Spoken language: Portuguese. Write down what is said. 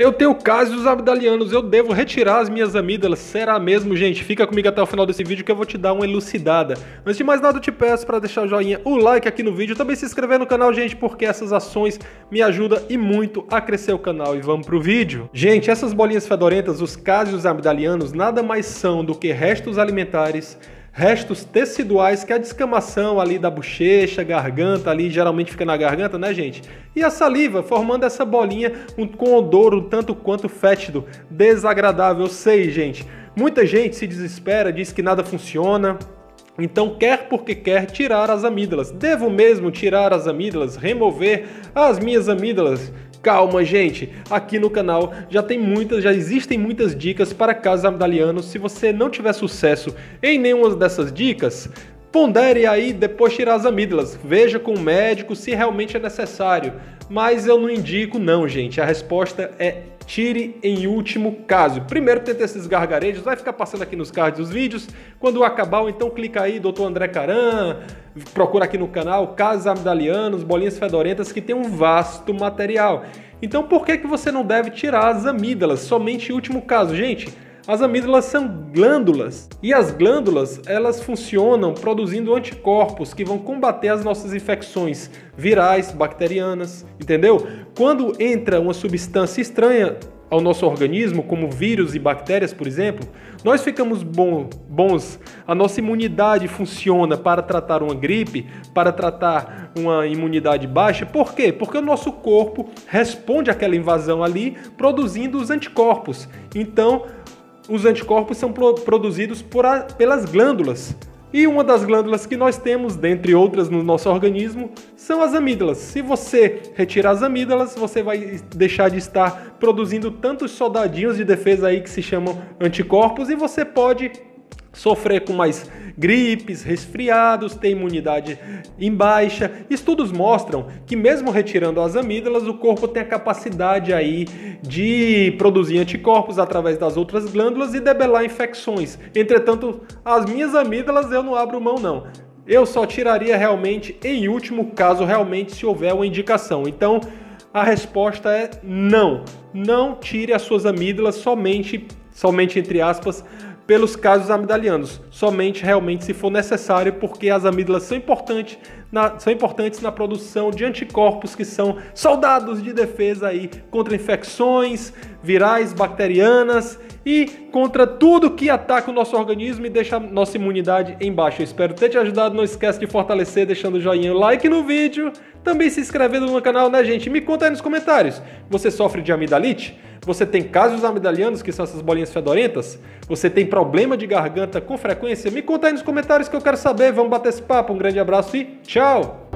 Eu tenho casos abdalianos, eu devo retirar as minhas amígdalas. Será mesmo, gente? Fica comigo até o final desse vídeo que eu vou te dar uma elucidada. Antes de mais nada, eu te peço para deixar o joinha, o like aqui no vídeo, também se inscrever no canal, gente, porque essas ações me ajudam e muito a crescer o canal. E vamos pro vídeo. Gente, essas bolinhas fedorentas, os casos abdalianos, nada mais são do que restos alimentares restos teciduais, que é a descamação ali da bochecha, garganta ali, geralmente fica na garganta, né, gente? E a saliva, formando essa bolinha com odor um tanto quanto fétido, desagradável, eu sei, gente. Muita gente se desespera, diz que nada funciona, então, quer porque quer tirar as amígdalas. Devo mesmo tirar as amígdalas, remover as minhas amígdalas? Calma, gente. Aqui no canal já tem muitas, já existem muitas dicas para casos amidalianos. Se você não tiver sucesso em nenhuma dessas dicas, pondere aí depois tirar as amígdalas. Veja com o médico se realmente é necessário. Mas eu não indico não, gente. A resposta é tire em último caso. Primeiro tenta esses gargarejos, vai ficar passando aqui nos cards dos vídeos. Quando acabar, então clica aí, Dr. André Caran, procura aqui no canal Casos Amidalianos, Bolinhas Fedorentas, que tem um vasto material. Então por que, que você não deve tirar as amígdalas somente em último caso? Gente, as amígdalas são glândulas e as glândulas elas funcionam produzindo anticorpos que vão combater as nossas infecções virais, bacterianas, entendeu? Quando entra uma substância estranha ao nosso organismo, como vírus e bactérias, por exemplo, nós ficamos bom, bons, a nossa imunidade funciona para tratar uma gripe, para tratar uma imunidade baixa. Por quê? Porque o nosso corpo responde àquela invasão ali, produzindo os anticorpos. Então, os anticorpos são produzidos a, pelas glândulas. E uma das glândulas que nós temos, dentre outras no nosso organismo, são as amígdalas. Se você retirar as amígdalas, você vai deixar de estar produzindo tantos soldadinhos de defesa aí que se chamam anticorpos e você pode sofrer com mais gripes, resfriados, ter imunidade em baixa. Estudos mostram que mesmo retirando as amígdalas, o corpo tem a capacidade aí de produzir anticorpos através das outras glândulas e debelar infecções. Entretanto, as minhas amígdalas eu não abro mão não. Eu só tiraria realmente em último caso, realmente se houver uma indicação. Então, a resposta é não. Não tire as suas amígdalas somente, somente entre aspas, pelos casos amidalianos, somente realmente se for necessário, porque as amígdalas são importantes na, são importantes na produção de anticorpos que são soldados de defesa aí contra infecções virais, bacterianas e contra tudo que ataca o nosso organismo e deixa nossa imunidade em baixa. Eu espero ter te ajudado. Não esquece de fortalecer deixando o joinha, like no vídeo, também se inscrevendo no canal, né, gente? Me conta aí nos comentários. Você sofre de amidalite? Você tem casos amidalianos, que são essas bolinhas fedorentas? Você tem problema de garganta com frequência? Me conta aí nos comentários que eu quero saber. Vamos bater esse papo. Um grande abraço e tchau!